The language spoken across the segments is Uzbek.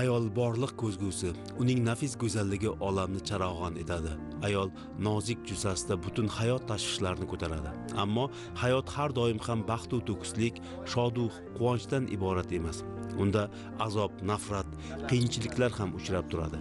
ayol borliq ko'zgusi uning nafis go'zalligi olamni charog'on etadi. Ayol nozik jussasida butun hayot tashvishlarini ko'taradi. Ammo hayot har doim ham baxtu to'kislik shodu quvonchdan iborat emas. Unda azob nafrat qiyinchiliklar ham uchrab turadi.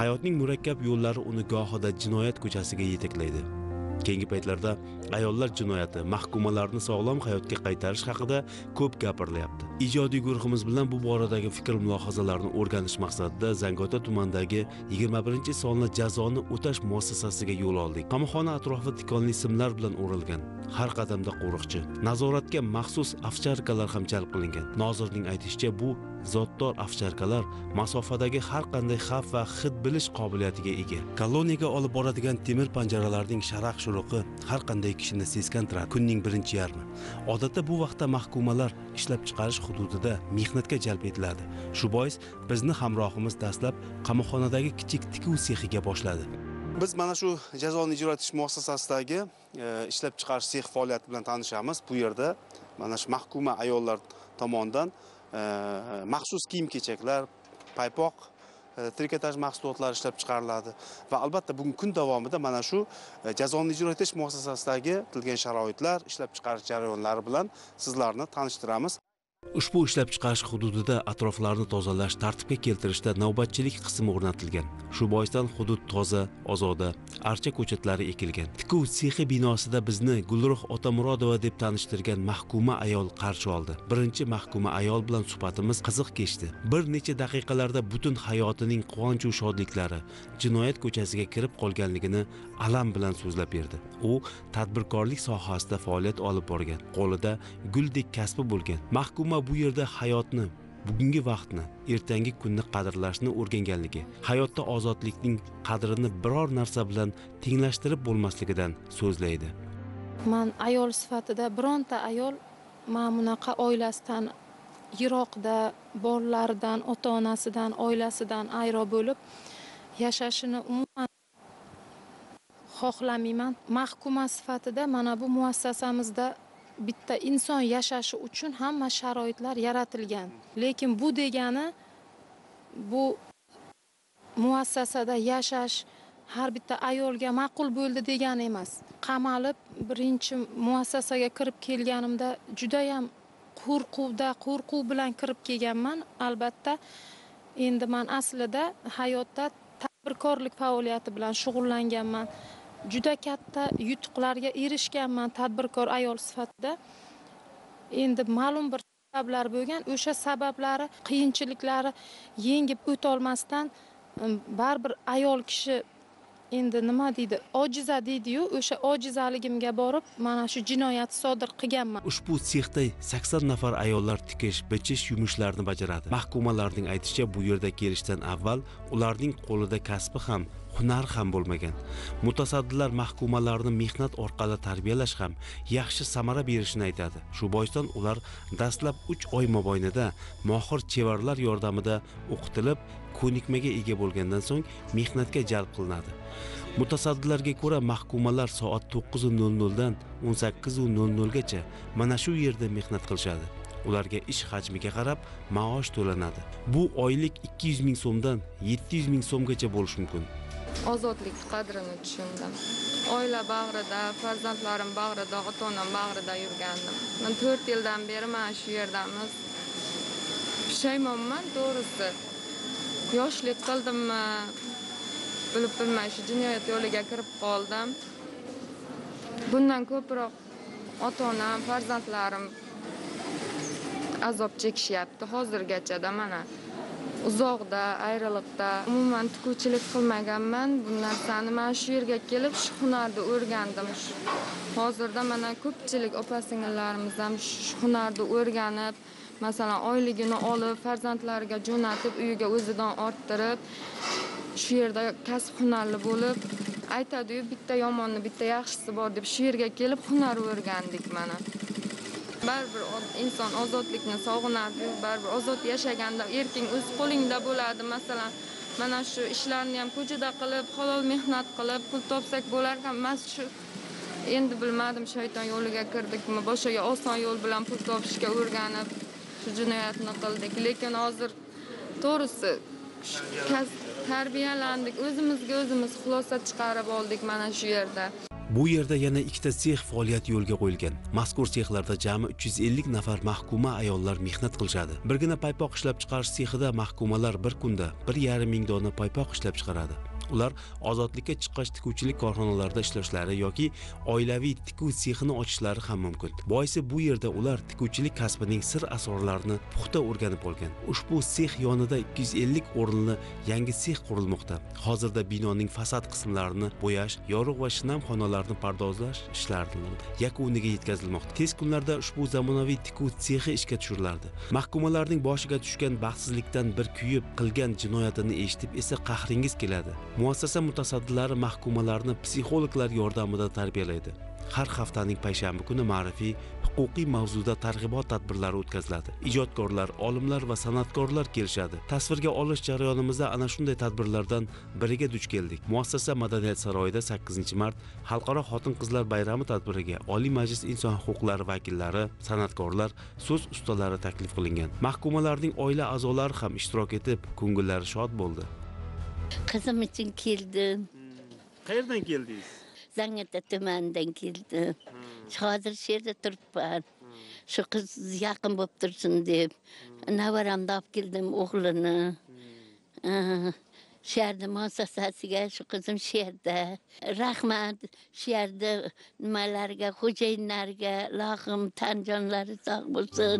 Hayotning murakkab yo'llari uni gohida jinoyat ko'chasiga yetaklaydi. Keyingi paytlarda ayollar jinoyati mahkumalarni sog'lom hayotga qaytarish haqida ko'p gapirilyapti ijodiy guruhimiz bilan bu boradagi fikr mulohazalarni o'rganish maqsadida zangiota tumanidagi 21 sonli jazoni o'tash muassasasiga yo'l oldik. Qamoqxona atrofi tikonli simlar bilan o'ralgan har qadamda qo'riqchi nazoratga maxsus ovcharkalar ham jalb qilingan. Nozirning aytishicha bu zotdor ovcharkalar masofadagi har qanday xavf va hid bilish qobiliyatiga ega. Koloniyaga olib boradigan temir panjaralarning sharaq shuruqi har qanday kishini seskantiradi kunning birinchi yarmi. Odatda bu vaqtda mahkumalar ishlab chiqarish hududida mehnatga jalb etiladi. Shu bois bizni hamrohimiz dastlab qamoqxonadagi kichik tikuv sexiga boshladi. Biz mana shu jazoni ijro etish muassasasidagi e, ishlab chiqarish sex faoliyati bilan tanishamiz. Bu yerda mana shu mahkuma ayollar tomonidan maxsus kiyim kechaklar paypoq trikotaj mahsulotlari ishlab chiqariladi va albatta bugungi kun davomida mana shu jazoni ijro etish muassasasidagi tilgan sharoitlar ishlab chiqarish jarayonlari bilan sizlarni tanishtiramiz ushbu ishlab chiqarish hududida atroflarni tozalash tartibga keltirishda navbatchilik qismi o'rnatilgan. Shu boisdan hudud toza ozoda archa ko'chatlari ekilgan. Tikuv sexi binosida bizni gulruh otamurodova deb tanishtirgan mahkuma ayol qarshi oldi. Birinchi mahkuma ayol bilan suhbatimiz qiziq kechdi. Bir necha daqiqalarda butun hayotining quvonchu shodliklari jinoyat ko'chasiga kirib qolganligini alam bilan so'zlab berdi. U tadbirkorlik sohasida faoliyat olib borgan qo'lida guldek kasbi bo'lgan. Mahkuma bu yerda hayotni bugungi vaqtni ertangi kunni qadrlashni o'rganganligi hayotda ozodlikning qadrini biror narsa bilan tenglashtirib bo'lmasligidan so'zlaydi. Man ayol sifatida bironta ayol mana bunaqa oilasidan yiroqda bolalaridan ota onasidan oilasidan ayro bo'lib yashashini umuman xohlamayman. Mahkuma sifatida mana bu muassasamizda bitta inson yashashi uchun hamma sharoitlar yaratilgan. Lekin bu degani bu muassasada yashash har bitta ayolga ma'qul bo'ldi degani emas. Qamalib birinchi muassasaga kirib kelganimda judayam qo'rquvda qo'rquv bilan kirib kelganman. Albatta endi man aslida hayotda tadbirkorlik faoliyati bilan shug'ullanganman. Juda katta yutuqlarga erishganman tadbirkor ayol sifatida. Endi ma'lum bir sabablar bo'lgan o'sha sabablari qiyinchiliklari yengib o'tolmasdan um, baribir ayol kishi endi nima deydi? Ojiza deydiyu o'sha ojizaligimga borib mana shu jinoyat sodir qilganman. Ushbu sexda sakson nafar ayollar tikish bichish yumushlarini bajaradi. Mahkumalarning aytishicha bu yerda kelishdan avval ularning qo'lida kasbi ham hunar ham bo'lmagan. Mutasaddilar mahkumalarni mehnat orqali tarbiyalash ham yaxshi samara berishini aytadi. Shu boisdan ular dastlab uch oy mobaynida mohir chevarlar yordamida o'qitilib ko'nikmaga ega bo'lgandan so'ng mehnatga jalb qilinadi. Mutasaddilarga ko'ra mahkumalar soat to'qqiz nol noldan o'n sakkiz nol nolgacha mana shu yerda mehnat qilishadi. Ularga ish hajmiga qarab maosh to'lanadi. Bu oylik ikki yuz ming so'mdan yetti yuz ming so'mgacha bo'lishi mumkin. Ozodlik qadrini tushundim. Oila bag'rida farzandlarim bag'rida ota onam bag'rida yurgandim. Man to'rt yildan beri mana shu yerdamiz pushaymonman to'g'risi. Yoshlik qildimmi bilib bilmay shu jinoyat yo'liga kirib qoldim. Bundan ko'proq ota onam farzandlarim azob chekishyapti. Hozirgachada mana uzoqda ayriliqda. Umuman tikuvchilik qilmaganman. Bu narsani mana shu yerga kelib shu hunarni o'rgandim. Hozirda mana ko'pchilik opa singillarimiz ham shu hunarni o'rganib masalan oyligini olib farzandlariga jo'natib uyiga o'zidan orttirib shu yerda kasb hunarli bo'lib aytadiyu bitta yomonni bitta yaxshisi bor deb shu yerga kelib hunar o'rgandik mana. Baribir inson ozodlikni sog'inadi baribir ozod yashaganda erking o'z qo'lingda bo'ladi. Masalan mana shu ishlarni ham ko'chada qilib halol mehnat qilib pul topsak bo'larkan emas shu endi bilmadim shayton yo'liga kirdikmi boshqa oson yo'l bilan pul topishga o'rganib shu jinoyatni qildik lekin hozir to'g'risi tarbiyalandik o'zimizga o'zimiz xulosa chiqarib oldik mana shu yerda Bu yerda yana ikkita sex faoliyati yo'lga qo'yilgan. Mazkur sexlarda jami 350 nafar mahkuma ayollar mehnat qilishadi. Birgina paypoq ishlab chiqarish sexida mahkumalar bir kunda 1,5 ming dona paypoq ishlab chiqaradi. Ular ozodlikka chiqqach tikuvchilik korxonalarida ishlashlari yoki oilaviy tikuv sexini ochishlari ham mumkin. Boisi bu yerda ular tikuvchilik kasbining sir asrorlarini puxta o'rganib olgan. Ushbu sex yonida 250 o'rinli yangi sex qurilmoqda. Hozirda binoning fasad qismlarini bo'yash, yorug' va shinam xonalarni pardozlash ishlari yakuniga yetkazilmoqda. Tez kunlarda ushbu zamonaviy tikuv sexi ishga tushiriladi. Mahkumalarning boshiga tushgan baxtsizlikdan bir kuyib qilgan jinoyatini eshitib esa qahringiz keladi. Muassasa mutasaddilari mahkumalarni psixologlar yordamida tarbiyalaydi. Har haftaning payshanba kuni ma'rifiy, huquqiy mavzuda targ'ibot tadbirlari o'tkaziladi. Ijodkorlar, olimlar va san'atkorlar kelishadi. Tasvirga olish jarayonimizda ana shunday tadbirlardan biriga duch keldik. Muassasa Madaniyat saroyida 8-mart Xalqaro xotin-qizlar bayrami tadbiriga Oliy Majlis inson huquqlari vakillari, san'atkorlar, so'z ustalari taklif qilingan. Mahkumalarning oila a'zolari ham ishtirok etib, ko'ngillari shod bo'ldi. Kızım için geldim. Qayerdan keldingiz? Zangata tumanidan keldim. Hozir shu yerda turibman. Shu qiz yaqin bo'lib tursin deb. Navaramni olib keldim o'g'lini. Shu yerda muassasasiga shu qizim shu yerda. Rahmat shu yerda nimalarga, xo'jayinlarga, lohim tanjonlari sog' bo'lsin.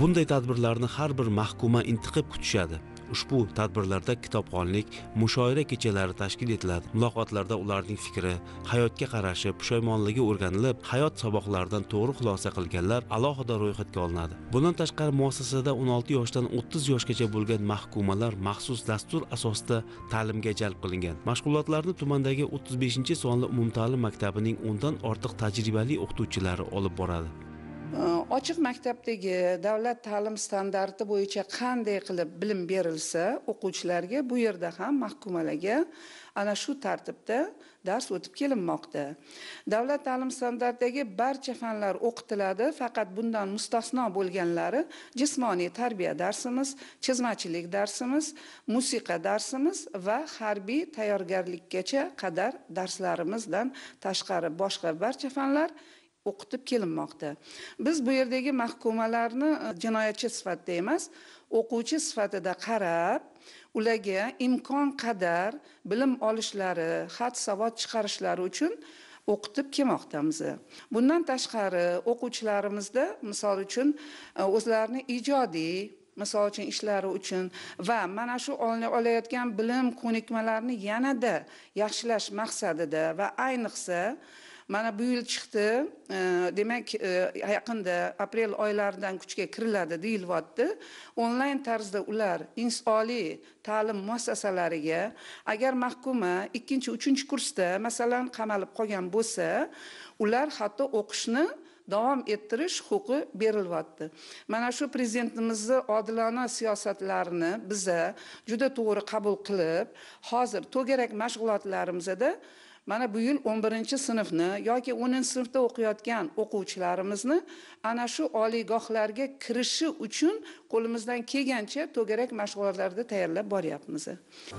Bunday tadbirlarni har bir mahkuma intiqib kutishadi. Ushbu tadbirlarda kitobxonlik, mushoira kechalari tashkil etiladi. Muloqotlarda ularning fikri, hayotga qarashi, pushaymonligi o'rganilib, hayot saboqlaridan to'g'ri xulosa qilganlar alohida ro'yxatga olinadi. Bundan tashqari muassasada 16 yoshdan 30 yoshgacha bo'lgan mahkumalar maxsus dastur asosida ta'limga jalb qilingan. Mashg'ulotlarni tumandagi 35-sonli umumta'lim maktabining 10 dan ortiq tajribali o'qituvchilari olib boradi. Ochiq maktabdagi davlat ta'lim standarti bo'yicha qanday qilib bilim berilsa o'quvchilarga bu yerda ham mahkumalarga ana shu tartibda dars o'tib kelinmoqda. Davlat ta'lim standartidagi barcha fanlar o'qitiladi faqat bundan mustasno bo'lganlari jismoniy tarbiya darsimiz chizmachilik darsimiz musiqa darsimiz va harbiy tayyorgarlikkacha qadar darslarimizdan tashqari boshqa barcha fanlar o'qitib kelinmoqda. Biz bu yerdagi mahkumalarni e, jinoyatchi sifatida emas o'quvchi sifatida qarab ularga imkon qadar bilim olishlari xat savod chiqarishlari uchun o'qitib kelmoqdamiz. Bundan tashqari o'quvchilarimizda misol uchun e, o'zlarini ijodiy misol uchun ishlari uchun va mana shu olayotgan bilim ko'nikmalarini yanada yaxshilash maqsadida va ayniqsa mana bu yil chiqdi. Demak e, yaqinda aprel oylaridan kuchga kiriladi deyilyapti onlayn tarzda ular oliy ta'lim muassasalariga agar mahkuma ikkinchi uchinchi kursda masalan qamalib qolgan bo'lsa ular hatto o'qishni davom ettirish huquqi berilyapti mana shu prezidentimizni odilona siyosatlarini biza juda to'g'ri qabul qilib hozir to'garak mashg'ulotlarimizda mana bu yil 11 sinfni yoki 10 sinfda o'qiyotgan o'quvchilarimizni ana shu oliygohlarga kirishi uchun qo'limizdan kelgancha to'garak mashg'ulotlarda tayyorlab boryapmiz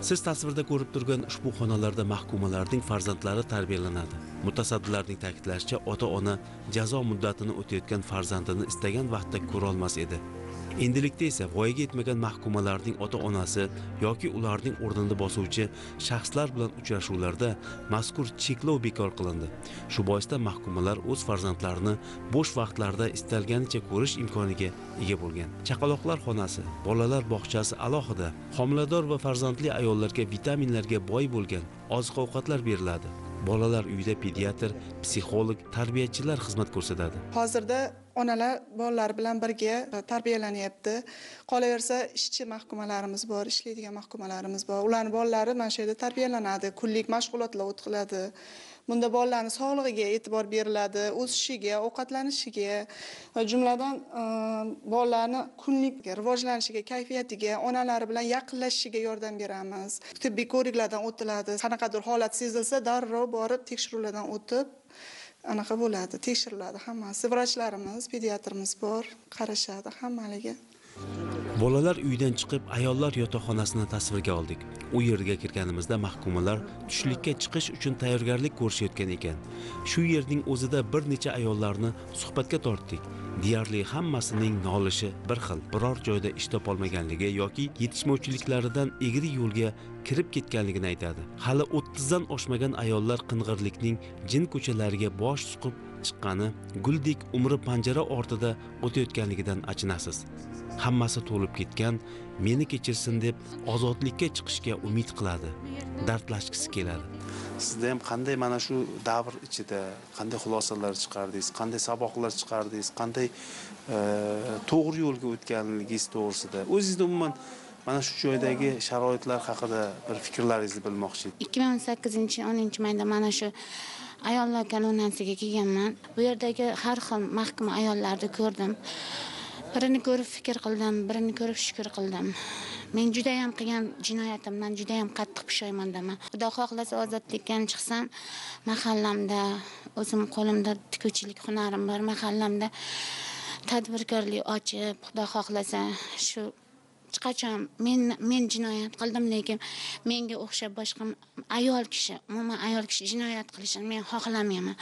Siz tasvirda ko'rib turgan ushbu xonalarda mahkumalarning farzandlari tarbiyalanadi. Mutasaddilarning ta'kidlashicha, ota-ona jazo muddatini o'tayotgan farzandini istagan vaqtda ko'ra olmas edi. Endilikda esa voyaga yetmagan mahkumalarning ota-onasi yoki ularning o'rnini bosuvchi shaxslar bilan uchrashuvlarda mazkur cheklov bekor qilindi. Shu boisdan mahkumalar o'z farzandlarini bo'sh vaqtlarida istalganicha ko'rish imkoniga ega bo'lgan. Chaqaloqlar xonasi, bolalar bog'chasi alohida, homilador va farzandli ayollarga vitaminlarga boy bo'lgan oziq-ovqatlar beriladi. Bolalar uyida pediatr, psixolog, tarbiyachilar xizmat ko'rsatadi. hozirda onalar bolalar bilan birga tarbiyalanyapti. Qolaversa ishchi mahkumalarimiz bor ishlaydigan mahkumalarimiz bor. Ularni bolalari mana shu yerda tarbiyalanadi kunlik mashg'ulotlar o'tkaziladi. Bunda bolalarni sog'lig'iga e'tibor beriladi o'sishiga ovqatlanishiga va jumladan ehm, bolalarni kunlik rivojlanishiga kayfiyatiga onalari bilan yaqinlashishiga yordam beramiz. Tibbiy ko'riklardan o'tiladi. Qanaqadir holat sezilsa darrov borib tekshiruvlardan o'tib anaqa bo'ladi. Tekshiriladi hammasi vrachlarimiz pediatrimiz bor qarashadi hammaligi bolalar uydan chiqib ayollar yotoqxonasini tasvirga oldik. U yerga kirganimizda mahkumalar tushlikka chiqish uchun tayyorgarlik ko'rishayotgan ekan. Shu yerning o'zida bir necha ayollarni suhbatga tortdik. Deyarli hammasining nolishi bir xil biror joyda ish topolmaganligi yoki yetishmovchiliklaridan egri yo'lga kirib ketganligini aytadi. Hali o'ttizdan oshmagan ayollar qing'irlikning jin ko'chalariga bosh suqib chiqqani guldek umri panjara ortida o'tayotganligidan achinasiz. Hammasi to'lib ketgan meni kechirsin deb ozodlikka chiqishga umid qiladi. Dardlashgisi keladi. Sizda ham qanday mana shu davr ichida qanday xulosalar chiqardingiz qanday saboqlar chiqardingiz qanday e, to'g'ri yo'lga o'tganligingiz to'g'risida? O'zingizni umuman mana shu joydagi sharoitlar haqida bir fikrlaringizni bilmoqchi edim. Ikki ming o'n sakkizinchi o'ninchi mayda mana shu ayollar kolonnasiga kelganman. Bu yerdagi har xil mahkuma ayollarni ko'rdim. Birini ko'rib fikr qildim birini ko'rib shukur qildim. Men judayam qilgan jinoyatimdan judayam qattiq pushaymondaman xudo xohlasa ozodlikka chiqsam mahallamda o'zim qo'limda tikuvchilik hunarim bor. Mahallamda tadbirkorlik ochib xudo xohlasa shu hech qachon men men jinoyat qildim lekin menga o'xshab boshqa ayol kishi umuman ayol kishi jinoyat qilishini men xohlamayman.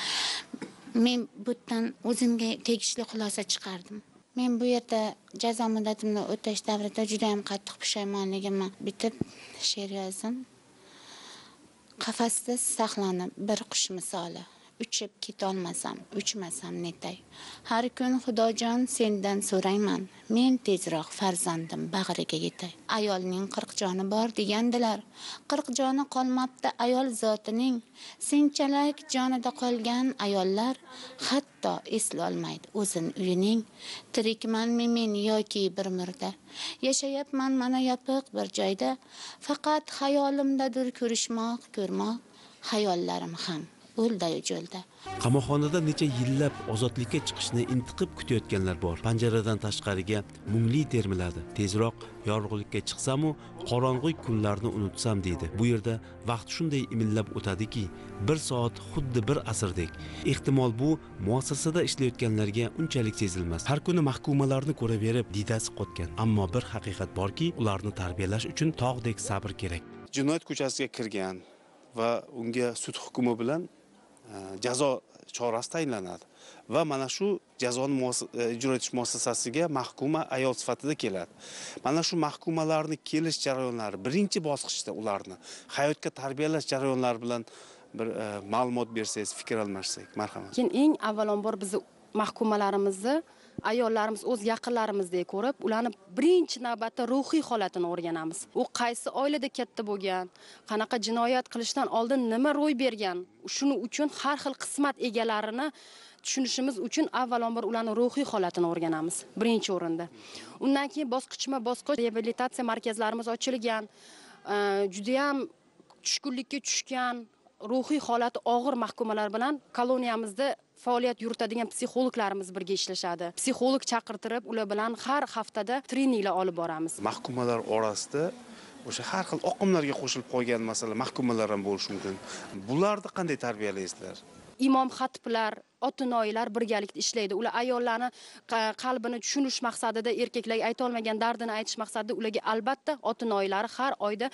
Men bu yerdan o'zimga tegishli xulosa chiqardim. Men bu yerda jazo muddatimni o'tash davrida juda yam qattiq pushaymonligimni bitib she'r yozdim. Qafasda saqlanib bir qush misoli. Uchib ketolmasam uchmasam netay. Har kun xudojon sendan so'rayman men tezroq farzandim bag'riga yetay. Ayolning qirq joni bor degandilar. Qirq joni qolmabdi ayol zotining. Senchalak jonida qolgan ayollar hatto eslolmaydi o'zin uyining. Tirikmanmi men yoki bir murda? Yashayapman mana yopiq bir joyda. Faqat xayolimdadir ko'rishmoq ko'rmoq xayollarim ham. O'ldayu jo'lda. Qamoqxonada necha yillab ozodlikka chiqishni intiqib kutayotganlar bor. Panjaradan tashqariga mungli termiladi tezroq yorug'likka chiqsamu qorong'u kunlarni unutsam deydi. Bu yerda vaqt shunday imillab o'tadiki bir soat xuddi bir asrdek. Ehtimol bu muassasada ishlayotganlarga unchalik sezilmas. Har kuni mahkumalarni ko'raverib diydasi qotgan. Ammo bir haqiqat borki ularni tarbiyalash uchun tog'dek sabr kerak. Jinoyat ko'chasiga kirgan va unga sud hukmi bilan Э, jazo chorasi tayinlanadi va mana shu jazoni e, ijro etish muassasasiga mahkuma ayol sifatida keladi. Mana shu mahkumalarni kelish jarayonlari birinchi bosqichda ularni hayotga tarbiyalash jarayonlari bilan bir e, ma'lumot bersangiz fikr almashsak marhamat. Keyin eng avvalambor bizni mahkumalarimizni ayollarimiz o'z yaqinlarimizdek ko'rib ularni birinchi navbatda ruhiy holatini o'rganamiz. U qaysi oilada katta bo'lgan qanaqa jinoyat qilishdan oldin nima ro'y bergan shuning uchun har xil qismat egalarini tushunishimiz uchun avvalambor ularni ruhiy holatini o'rganamiz birinchi o'rinda. Undan keyin bosqichma bosqich reabilitatsiya markazlarimiz ochilgan e, judayam tushkunlikka tushgan ruhiy holati og'ir mahkumalar bilan koloniyamizda faoliyat yuritadigan psixologlarimiz birga ishlashadi. Psixolog chaqirtirib ular bilan har haftada treninglar olib boramiz. Mahkumalar orasida o'sha har xil oqimlarga qo'shilib qolgan masalan mahkumalar ham bo'lishi mumkin. Bularni qanday tarbiyalaysizlar imom xatiblar otinoylar birgalikda ishlaydi. Ular ayollarni qalbini tushunish maqsadida erkaklarga aytolmagan dardini aytish maqsadida ularga albatta otinoylari har oyda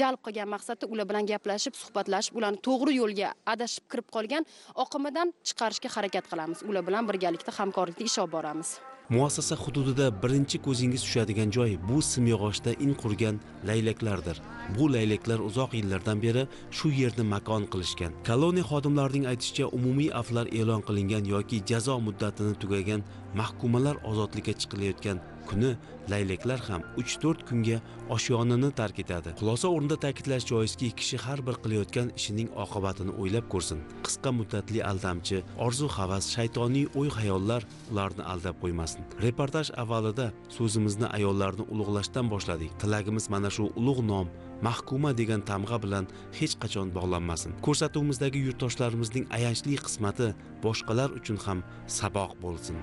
jalb qilgan maqsadda ular bilan gaplashib suhbatlashib ularni to'g'ri yo'lga adashib kirib qolgan oqimidan chiqarishga harakat qilamiz. Ular bilan birgalikda hamkorlikda ish olib boramiz. Muassasa hududida birinchi ko'zingiz tushadigan joy bu simyog'ochda in qurgan laylaklardir. Bu laylaklar uzoq yillardan beri shu yerni makon qilishgan. Koloniya xodimlarining aytishicha umumiy aflar e'lon qilingan yoki jazo muddatini tugagan mahkumalar ozodlikka chiqilayotgan kuni laylaklar ham 3-4 kunga oshyonini tark etadi. Xulosa o'rnida ta'kidlash joizki kishi har bir qilayotgan ishining oqibatini o'ylab ko'rsin. Qisqa muddatli aldamchi orzu havas shaytoniy o'y xayollar ularni aldab qo'ymasin. Reportaj avvalida so'zimizni ayollarni ulug'lashdan boshladik. Tilagimiz mana shu ulug' nom mahkuma degan tamg'a bilan hech qachon bog'lanmasin. Ko'rsatuvimizdagi yurtdoshlarimizning ayanchli qismati boshqalar uchun ham saboq bo'lsin.